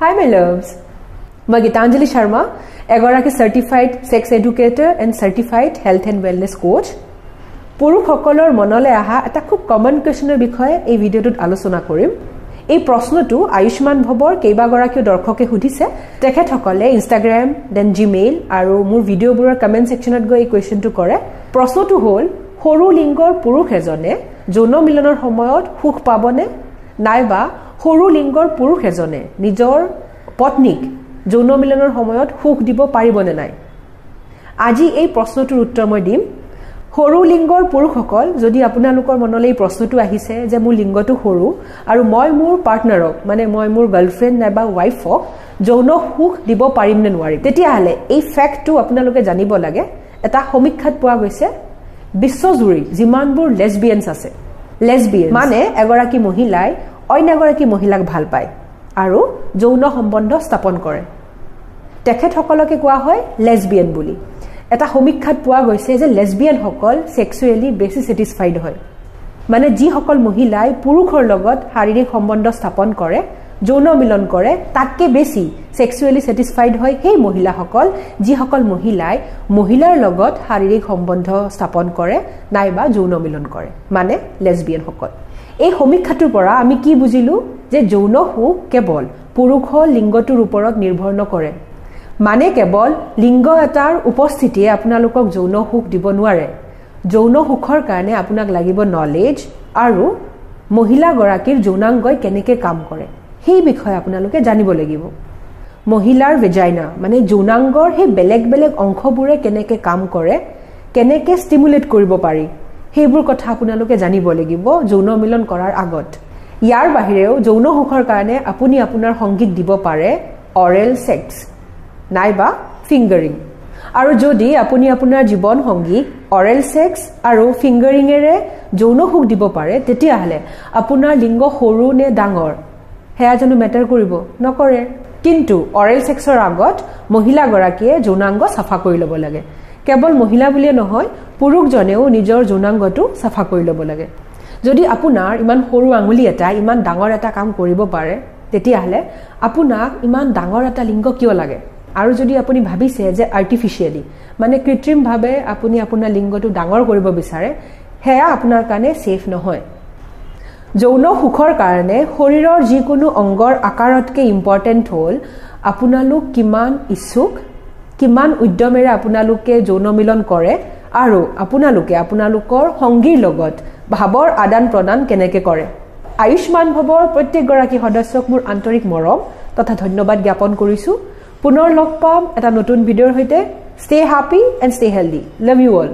Hi my loves মই গীতাঞ্জলি শৰ্মা এগৰাকী certified sex educator and certified health and wellness coach পুৰুষসকলৰ মনলৈ অহা এটা খুব কমন কুৱেশ্যনৰ বিষয়ে এই ভিডিঅ'টোত আলোচনা কৰিম এই প্ৰশ্নটো আয়ুষ্মান ভৱৰ কেইবাগৰাকীও দৰ্শকে সুধিছে তেখেতসকলে ইনষ্টাগ্ৰাম দেন জিমেইল আৰু মোৰ ভিডিঅ'বোৰৰ কমেণ্ট ছেকশ্যনত গৈ এই কুৱেশ্যনটো কৰে প্ৰশ্নটো হ'ল সৰু লিংগৰ পুৰুষ এজনে যৌন মিলনৰ সময়ত সুখ পাবনে নাইবা সৰু লিংগৰ পুৰুষ এজনে নিজৰ পত্নীক যৌন মিলনৰ সময়ত সুখ দিব পাৰিবনে নাই? আজি এই প্ৰশ্নটোৰ উত্তৰ মই দিম। সৰু লিংগৰ পুৰুষসকল যদি আপোনালোকৰ মনলৈ এই প্ৰশ্নটো আহিছে যে মোৰ লিংগটো সৰু আৰু মই মোৰ পাৰ্টনাৰক মানে মই মোৰ গাৰ্লফ্ৰেণ্ড নাইবা ৱাইফক যৌন সুখ দিব পাৰিম নে নোৱাৰিম? তেতিয়াহ'লে এই ফেক্টটো আপোনালোকে জানিব লাগে। এটা সমীক্ষাত পোৱা গৈছে বিশ্বজুৰি যিমানবোৰ লেছবিয়েনছ আছে। লেছবিয়েন মানে এগৰাকী মহিলাই অইন এগৰাকী মহিলাক ভাল পায় আৰু যৌন সম্বন্ধ স্থাপন কৰে। তেখেতসকলকে কোৱা হয় লেছবিয়েন বুলি। এটা সমীক্ষাত পোৱা গৈছে যে লেছবিয়ানসকল ছেক্সুৱেলি বেছি ছেটিছফাইড হয়। মানে যিসকল মহিলাই পুৰুষৰ লগত শাৰীৰিক সম্বন্ধ স্থাপন কৰে যৌন মিলন কৰে তাতকৈ বেছি ছেক্সুৱেলি ছেটিছফাইড হয় সেই মহিলাসকল যিসকল মহিলাই মহিলাৰ লগত শাৰীৰিক সম্বন্ধ স্থাপন কৰে নাইবা যৌন মিলন কৰে মানে লেছবিয়ানসকল। এই সমীক্ষাটোৰ পৰা আমি কি বুজিলোঁ? যে যৌন সুখ কেৱল পুৰুষৰ লিংগটোৰ ওপৰত নিৰ্ভৰ নকৰে। মানে কেৱল লিংগ এটাৰ উপস্থিতিয়ে আপোনালোকক যৌন সুখ দিব নোৱাৰে। যৌন সুখৰ কাৰণে আপোনাক লাগিব নলেজ আৰু মহিলাগৰাকীৰ যৌনাংগই কেনেকৈ কাম কৰে সেই বিষয়ে আপোনালোকে জানিব লাগিব। মহিলাৰ ভেজাইনা মানে যৌনাংগৰ সেই বেলেগ বেলেগ অংশবোৰে কেনেকৈ কাম কৰে কেনেকৈ ষ্টিমুলেট কৰিব পাৰি সেইবোৰ কথা আপোনালোকে জানিব লাগিব যৌন মিলন কৰাৰ আগত। ইয়াৰ বাহিৰেও যৌন সুখৰ কাৰণে আপুনি আপোনাৰ সংগীত দিব পাৰে অৰেল ছেক্স নাইবা ফিংগাৰিং আৰু যদি আপুনি আপোনাৰ জীৱন সংগীক অৰেল ছেক্স আৰু ফিংগাৰিঙেৰে যৌন সুখ দিব পাৰে তেতিয়াহ'লে আপোনাৰ লিংগ সৰু নে ডাঙৰ সেয়া জানো মেটাৰ কৰিব নকৰে। কিন্তু অৰেল ছেক্সৰ আগত মহিলাগৰাকীয়ে যৌনাংগ চাফা কৰি ল'ব লাগে। কেৱল মহিলা বুলিয়ে নহয় পুৰুষজনেও নিজৰ যৌনাংগটো চাফা কৰি ল'ব লাগে। যদি আপোনাৰ ইমান সৰু আঙুলি এটা ইমান ডাঙৰ এটা কাম কৰিব পাৰে তেতিয়াহ'লে আপোনাক ইমান ডাঙৰ এটা লিংগ কিয় লাগে? আৰু যদি আপুনি ভাবিছে যে আৰ্টিফিচিয়েলি মানে কৃত্ৰিমভাৱে আপুনি আপোনাৰ লিংগটো ডাঙৰ কৰিব বিচাৰে সেয়া আপোনাৰ কাৰণে ছেফ নহয়। যৌন সুখৰ কাৰণে শৰীৰৰ যিকোনো অংগৰ আকাৰতকৈ ইম্পৰ্টেণ্ট হ'ল আপোনালোক কিমান ইচ্ছুক কিমান উদ্যমেৰে আপোনালোকে যৌন মিলন কৰে আৰু আপোনালোকে আপোনালোকৰ সংগীৰ লগত ভাৱৰ আদান প্ৰদান কেনেকৈ কৰে? আয়ুষ্মান ভৱৰ প্ৰত্যেকগৰাকী সদস্যক মোৰ আন্তৰিক মৰম তথা ধন্যবাদ জ্ঞাপন কৰিছোঁ। পুনৰ লগ পাম এটা নতুন ভিডিঅ'ৰ সৈতে। Stay happy and stay healthy love you all